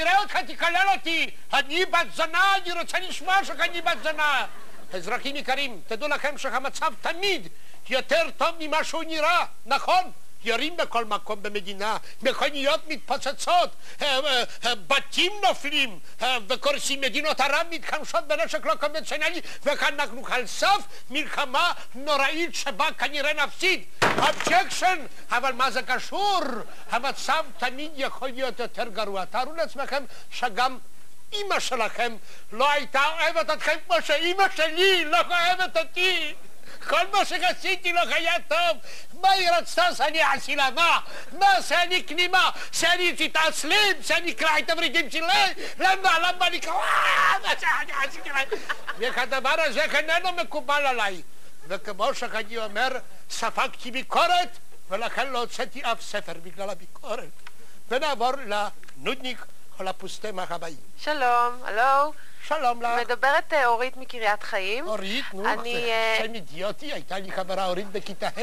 נראה אותך, תקלל אותי. אני בת זונה, אני רוצה לשמוע שאני בת זונה. אזרחים יקרים, תדעו לכם שהמצב תמיד יותר טוב ממה שהוא נראה, נכון? יורים בכל מקום במדינה, מכוניות מתפוצצות, אה, אה, אה, בתים נופלים וקורסים, מדינות ערב מתחמשות בנשק לא קונבנציונלי וכאן אנחנו על סף מלחמה נוראית שבה כנראה נפסיד. objection, אבל מה זה קשור? המצב תמיד יכול להיות יותר גרוע. תארו לעצמכם שגם אימא שלכם לא הייתה אוהבת אתכם כמו שאימא שלי לא אוהבת אותי. כל מה שעשיתי לך היה טוב. מה היא רצתה שאני אעשי לה? מה? מה? שאני כנימה? שאני תתעצלים? שאני אקרא את הוורידים שלי? למה? למה אני קרא? מה שאני עשיתי לה? וכדבר הזה איננו מקובל עליי. וכמו שאני אומר, ספגתי ביקורת, ולכן לא הוצאתי אף ספר בגלל הביקורת. ונעבור לנודניק או לפוסטמח הבאים. שלום, הלו. שלום לך. מדברת אה, אורית מקריית חיים. אורית, נו, אני, זה אה, שם אידיוטי, הייתה לי חברה אורית בכיתה ה'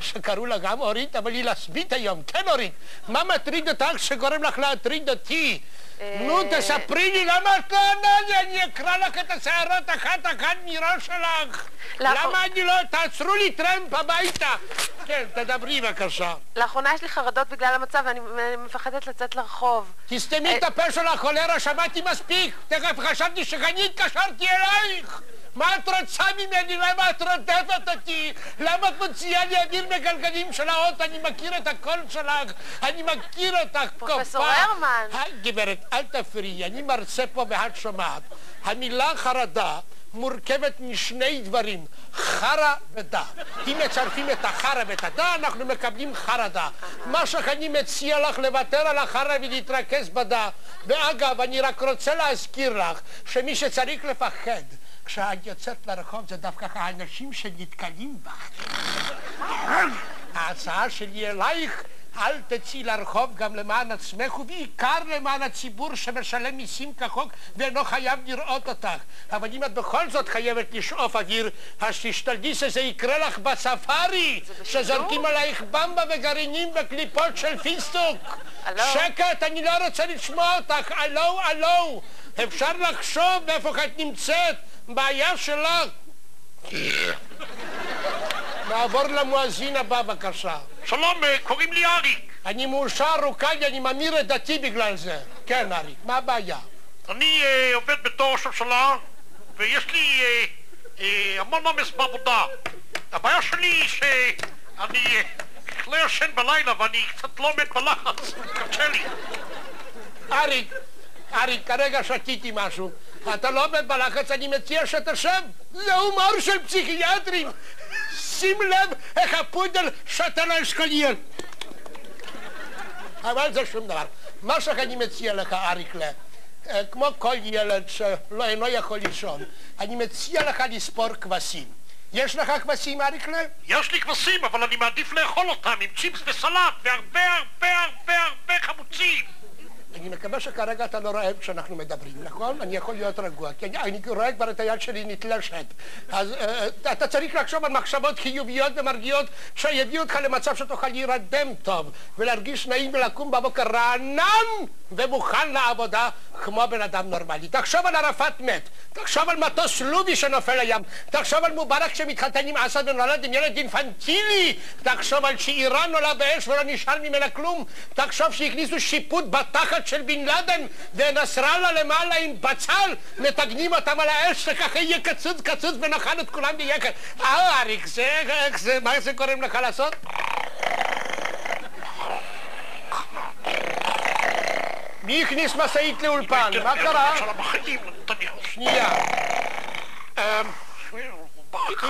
שקראו לה גם אורית, אבל היא לסבית היום. כן, אורית, מה מטריד אותך שגורם לך להטריד אותי? אה, נו, תספרי לי, למה את לא עונה לי? אני אקרא לך את השערות אחת-אחת מראש שלך. למה אני לא... תעצרו לי טרמפ הביתה. כן, תדברי בבקשה. לאחורנה יש לי חרדות בגלל המצב ואני אה, מפחדת לצאת לרחוב. תסתמי את הפה של החולרה, שמעתי מספיק. תכף חשבתי שאני התקשרתי אלייך. מה את רוצה ממני? למה את רודפת אותי? למה את מוציאה לי אוויר מגלגלים של האוטו? אני מכיר את הקול שלך, אני מכיר אותך, פרופסור. הרמן. היי, גברת, אל תפריעי, אני מרצה פה ואת שומעת. המילה חרדה מורכבת משני דברים, חרא ודה. אם מצרפים את החרא ואת הדה, אנחנו מקבלים חרדה. מה שאני מציע לך לוותר על החרא ולהתרכז בדה. ואגב, אני רק רוצה להזכיר לך שמי שצריך לפחד כשאת יוצאת לרחוב זה דווקא האנשים שנתקלים בך. ההצעה שלי אלייך, אל תצאי לרחוב גם למען עצמך ובעיקר למען הציבור שמשלם מיסים כחוק ואינו חייב לראות אותך. אבל אם את בכל זאת חייבת לשאוף אוויר, אז תשתלטי שזה יקרה לך בספארי, שזורקים עלייך במבה וגרעינים בקליפות של פיסטוק. שקט, אני לא רוצה לשמוע אותך. הלו, הלו. אפשר לחשוב מאיפה את נמצאת. בעיה שלך. נעבור למואזין הבא בבקשה. שלום, אה, קוראים לי אריק. אני מאושר רוקאי, אני ממיר את דתי בגלל זה. כן, אריק, מה הבעיה? אני אה, עובד בתור ראש הממשלה, ויש לי אה, אה, המון עומס בעבודה. הבעיה שלי היא שאני אה, לא ישן בלילה ואני קצת לא עומד בלחץ, קשה לי. אריק, אריק, כרגע שתיתי משהו. אתה לא עומד בלחץ, אני מציע שתשב. זה הומור של פסיכיאטרים. שים לב איך הפודל שתה לאשקליאל. אבל זה שום דבר. מה שאני מציע לך, אריקלה, אה, כמו כל ילד שלא אינו יכול לישון, אני מציע לך לספור כבשים. יש לך כבשים, אריקלה? יש לי כבשים, אבל אני מעדיף לאכול אותם עם צ'יפס וסלט והרבה הרבה הרבה הרבה חמוצים. אני מקווה שכרגע אתה לא רעב כשאנחנו מדברים, נכון? אני יכול להיות רגוע, כי אני, רואה כבר את היד שלי נתלשת. אז uh, אתה צריך לחשוב על מחשבות חיוביות ומרגיעות שיביאו אותך למצב שתוכל להירדם טוב ולהרגיש נעים ולקום בבוקר רענן ומוכן לעבודה כמו בן אדם נורמלי. תחשוב על ערפאת מת, תחשוב על מטוס לובי שנופל לים, תחשוב על מובארק שמתחתן עם אסד ונולד עם ילד אינפנטילי, תחשוב על שאיראן עולה באש ולא נשאר ממנה כלום, תחשוב שהכניסו שיפוט בתחת של בן לאדן ונסראללה למעלה עם בצל, מטגנים אותם על האש שככה יהיה קצוץ קצוץ ונאכל את כולם ביחד. אה, אריק, זה, זה, מה זה גורם לך לעשות? מי הכניס משאית לאולפן? מה קרה? שנייה.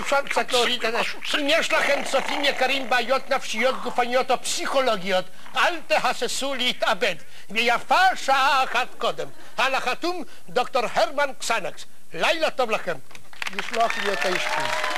אפשר קצת להוריד את זה. אם יש לכם צופים יקרים בעיות נפשיות, גופניות או פסיכולוגיות, אל תהססו להתאבד. ויפה שעה אחת קודם. על החתום דוקטור הרמן קסנקס. לילה טוב לכם. לשלוח לי את האשפוז.